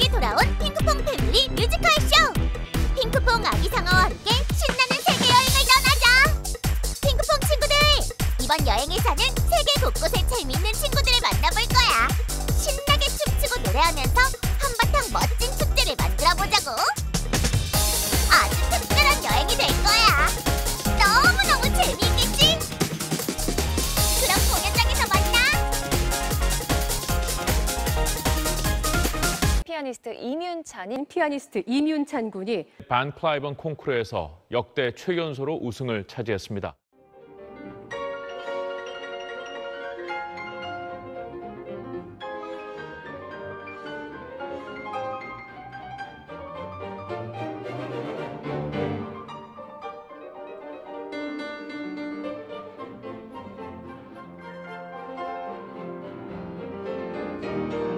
다시 돌아온 핑크퐁 패밀리 뮤지컬 쇼! 핑크퐁 아기 상어와 함께 신나는 세계 여행을 떠나자! 핑크퐁 친구들! 이번 여행에서는 세계 곳곳에 재미있는 친구들! 피아니스트 이윤찬인 피아니스트 이윤찬 군이 반클라이번 콩쿠르에서 역대 최연소로 우승을 차지했습니다. thank